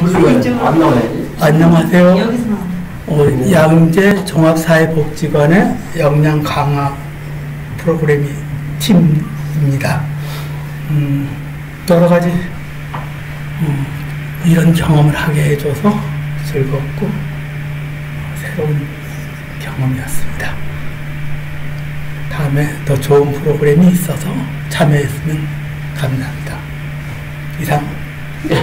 무슨 왜? 뭐 안 나오네. 안녕하세요. 여기서 나와. 어, 네. 양재 종합사회복지관의 역량 강화 프로그램이 팀입니다. 음, 여러 가지 음, 이런 경험을 하게 해줘서 즐겁고 새로운 경험이었습니다. 다음에 더 좋은 프로그램이 있어서 참여했으면 감사합니다. 이상 예.